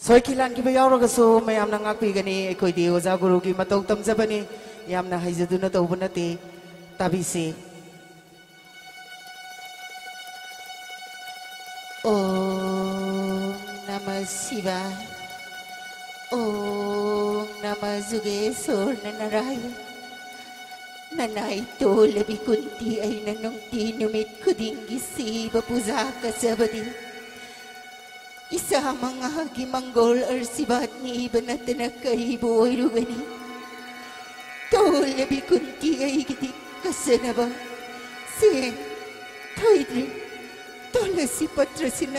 soi kilan ki bayaw raga so mayam na ngakpi gani e koi di oza guru ki matong tam zabani yam e na haizadu na tawbun nati tabisi Om Namah Shivaya Om Namah Zugesur Nanarayan Nanay to labi kunti ay nanong tinumit kudingi siva puzaka sabadi Om isa mga hagimanggol ar sibat ni iba na tanakay buwayro gani. Tawal na bikun ti ay giti kasana ba? Sen, taydre, tala si patra si.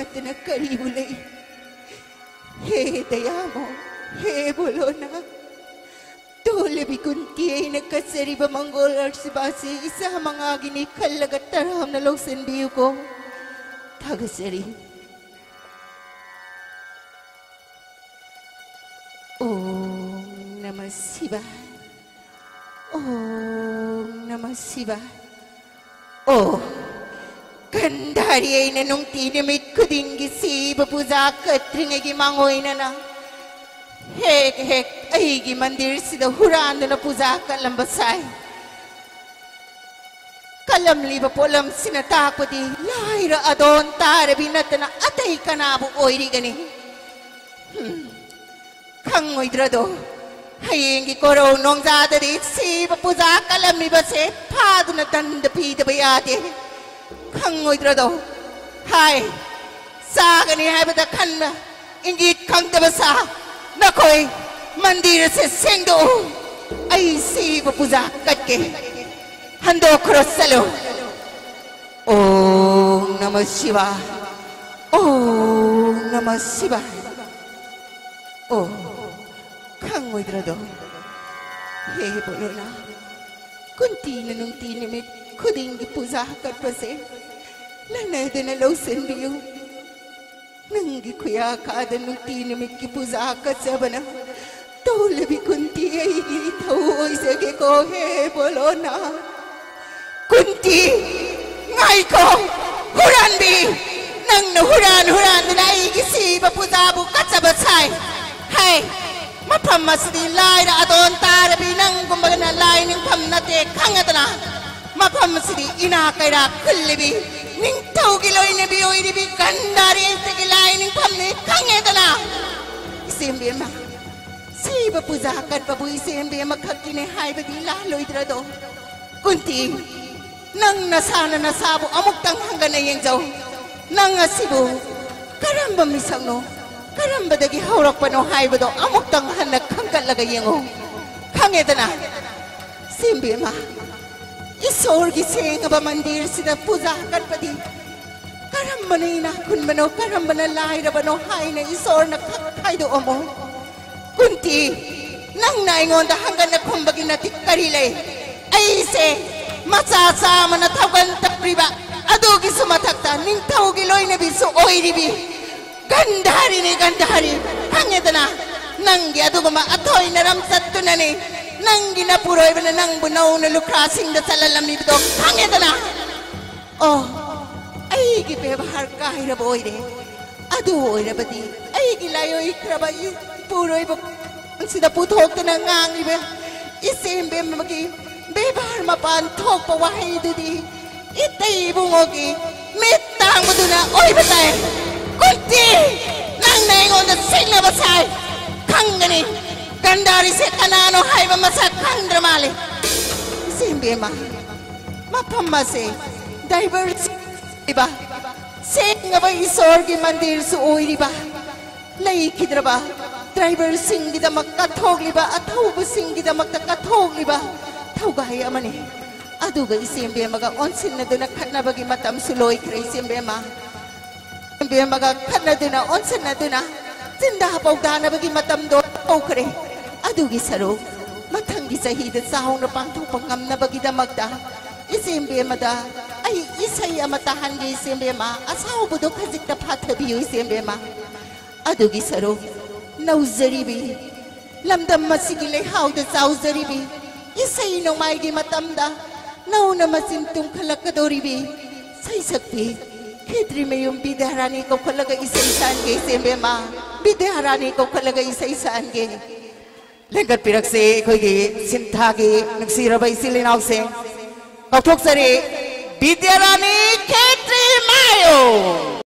He, dayamo, he, bolona. Tawal na bikun ti ay nakasari ba manggol ar sibat isa mga ginikalagat taram na lawsan biyo ko. Tagasari. Tagasari. Namah Shiva. Om Namah Shiva. Oh, கண்டாரியை நனும் தீனமிக்கு திங்கி சீப புஜா கத்ரினைகி மாங்கோயினனா ஹேக் ஹேக் ஐகி மந்திர் சித ஹுராந்துன புஜா கலம்ப சாய் கலம் லிவ போலம் சின தாக்குதி லாயிர அதோன் தாரபி நத்தன அதைக் கனாபு ஓயிரிகனி கங்கோய்திரதோ ꯍꯌꯦꯡꯒꯤ ꯀꯣꯔꯧ ꯅꯣꯡꯖꯥꯗꯗꯤ ꯁꯤꯕ ꯄꯨꯖꯥ ꯀꯜꯂꯝꯃꯤꯕꯁꯦ ꯐꯥꯗꯨꯅ ꯗꯟꯗ ꯄꯤꯗꯕ ꯌꯥꯗꯦ ꯈꯪꯉꯣꯏꯗ꯭ꯔꯗꯣ ꯍꯥꯏ ꯆꯥꯒꯅꯤ ꯍꯥꯏꯕꯗ ꯈꯟꯕ ꯏꯪꯒꯤꯠ ꯈꯪꯗꯕ ꯁꯥ ꯅꯈꯣꯏ ꯃꯟꯗꯤꯔꯁꯦ ꯁꯦꯡꯗꯣꯛꯎ ꯑꯩ ꯁꯤꯕ ꯄꯨꯖꯥ ꯀꯠꯀꯦ ꯍꯟꯗꯣꯛꯈ꯭ꯔꯣ ꯆꯠꯂꯣ ॐ नमः शिवाय ॐ नमः शिवाय ಖಂಗೊಯ್ದ್ರದು ಹೇ ಬೋಲೋಣ ಕುಂತಿನ ನುಂಗ್ತಿ ನಿಮಿತ್ ಖುದಿಂಗಿ ಪೂಜಾ ಕಟ್ಪಸೆ ನನದನ ಲೌಸನ್ಬಿಯು ನಂಗಿ ಕುಯಾ ಕಾದ ನುಂಗ್ತಿ ನಿಮಿತ್ಕಿ ಪೂಜಾ ಕಚ್ಚಬನ ತೌಲಬಿ ಕುಂತಿ ಐಗಿ ಥೌ ಒಯ್ಸಗೆ ಕೋ ಹೇ ಬೋಲೋಣ ಕುಂತಿ ngaiko huranbi nang na huran huran na naigi si bapudabu katsabasay hay mapam masdi lai ra adon tarabi nang kumbaga na lai ning pam na te kangatana mapam masdi ina kaira kullibi ning tau giloy na. Bi. Oy bi kandari te gilay ning pam ne kangatana isimbi ma. Si bapuza kat babu isimbi makhakine hay badi la loy drado kunti nang nasana nasabo amuktang hanggan na yung jaw nang asibo karambadagi haurakpano haibado amuktang hannak kangkatlagayango kangetana simbima isorgi sengaba mandir sida puja ganpati karambana ina kunbano karambana lairabano haina isorna kakhaido amo kunti nang na ingonda hanggan na kumbagi natik karilay aise masasama na tawgan tapriba adugi sumatakta ning tawgi loinabi su oiribi ಕಂಡಹರಿ ನೀ ಕಂಡಹರಿ ಹಂಗೆತನ ನಂಗೆ ಅದು ಬಮ್ಮ ಅಥೋಯ್ ನರಂ ಸತ್ತು ನನೆ ನಂಗಿನ ಪುರೋಹಿವನ ನಂಗು ನೌನಲು ಕ್ರಾಸಿಂಗ್ ದ ಸಲಲ್ಲ ಮಿಬ್ದೋ ಹಂಗೆತನ ಓ ಐಗಿ ವ್ಯವಹಾರ ಕಾಹಿರಬೋಯ್ರೆ ಅದು ಓಯ್ರಬದಿ ಐಗಿ ಲಯೋ ಇಕ್ರಬಯ್ಯ ಪುರೋಹಿವ ಅನ್ಸಿದ ಪೂತ ಹೋಗ್ತನ ಹಂಗಿವೆ ಇಸೇಂ ಬೆಂಬಗಿ ಬೇಬಾರ್ ಮಪಾನ್ ಥೋಪ ವಹೈದುದಿ ಇತ್ತೈ ಬುಮೋಗಿ ಮೆತ್ತಾಂಗುದುನ ಓಯ್ ಬತಾಯ್ nang bunaw ngang ribe isimbe nang naingon na signa basay kang gandari se kanano hay ba masak kang dramali simbi ma diverse diba sing ba isorgi mandir su ba driver sing gida magkathog liba at hauba sing gida magkakathog liba tawgay amani aduga isimbe maga onsin na duna katna bagi matam suloy kre isimbe ma isimbe maga na इबेमगा खन्नदुना ओनसन्नदुना ज़िंदा पौदानबगी मतमदो औखरे अदुगी सरो मथंगी सहीद साहुन पांथोप ngamनबगीदमगदा इसेमबेमदा ai isai amata hangi isemema asau budo khajikta phathabiyu isemema adugi saro nauzaribi lamdam masigi lehauda sauzaribi isai nomaigi matamda nauna masin tum khalakadoribi sai sakti खेत्री में यूँ बिदेह रानी को खुल गई सही सान गई से बे माँ बिदेह रानी को खुल गई सही सान गई लेकर पिरक से कोई गई सिंधा गई नक्सी रबई सिले नाव से और ठोक सरे बिदेह रानी खेत्री मायो